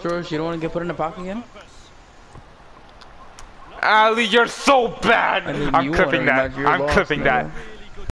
Stores, you don't want to get put in the pocket again? Ali, you're so bad. I'm clipping that. I'm clipping that.